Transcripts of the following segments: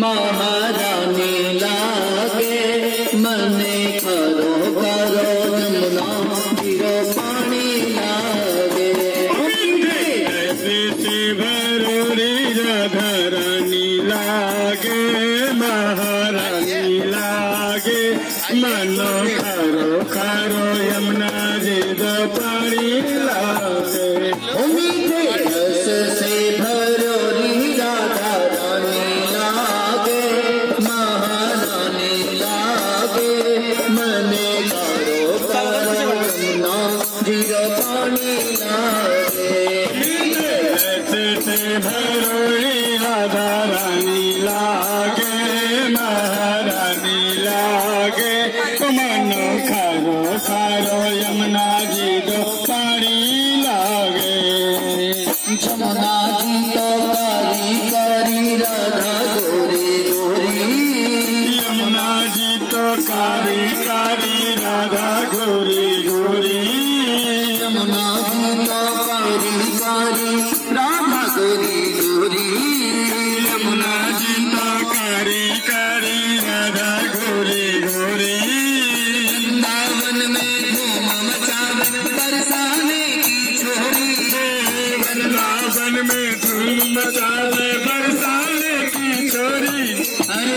महारानी लागे, मने करो करो जमुना गिरो पानी लागे। भरोरी राधा रानी लागे महारानी लागे, मनो खरो खरो गिरो पानी लागे ऐसे भरोरी राधा रानी लागे महारानी लागे मनो खरो खरो यमुना जी दो पानी लागे जमुना जी तो कारी कारी राधा गोरी गोरी यमुना जी तो कारी कारी तो कारी कारी राधा गोरी गोरी वृंदावन में बरसाने की छोरी वृंदावन में धूम बरसाने की अरे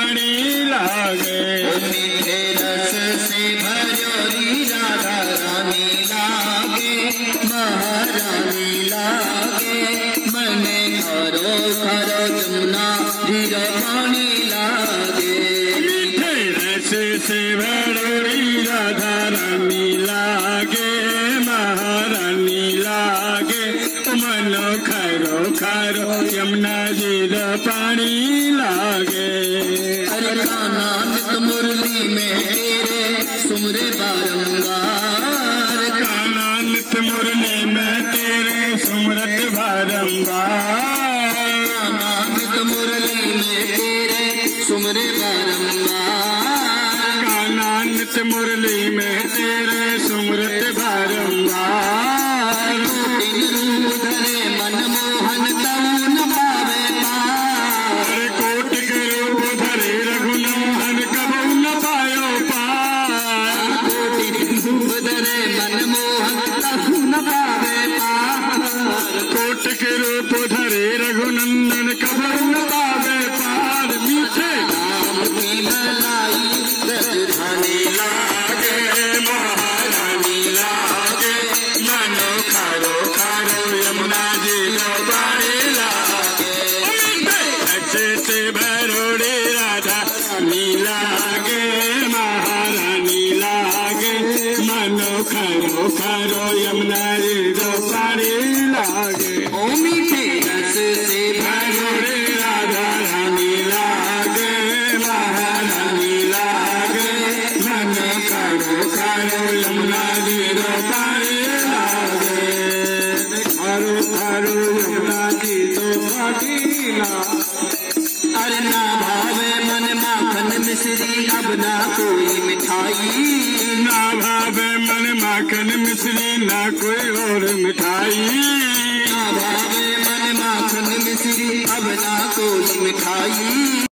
खरो खरो जमुना धीर पानी लागे। मीठे रस से भरोड़ी राधा रानी लागे महारानी लागे। मनो खरो खरो यमुना जी पानी लागे। अरे काना नित मुरली में तेरे सुमरे बारंबार। काना नित मुरली में तेरे सुमरत बारंबार। तेरे सुमरे बारंबार। काना नित मुरली में तेरे सुमरत बारंबार। रूप धरे मनमोहन तऊ न पावे पार। कोट के रूप धरे रघुनंदन कबू न पायो पार। कोटि रूप धरे मनमोहन तऊ न पावे पार। कोट के रूप धरे रघुनंदन कबू न से भरोड़े राधा महारानी लागे। मनो खारो खारो, यमुना रे दो पानी लागे। ओ मीठे मिश्री अब ना कोई मिठाई। ना भावे मन माखन मिश्री ना कोई और मिठाई। ना भावे मन माखन मिश्री अब ना कोई मिठाई।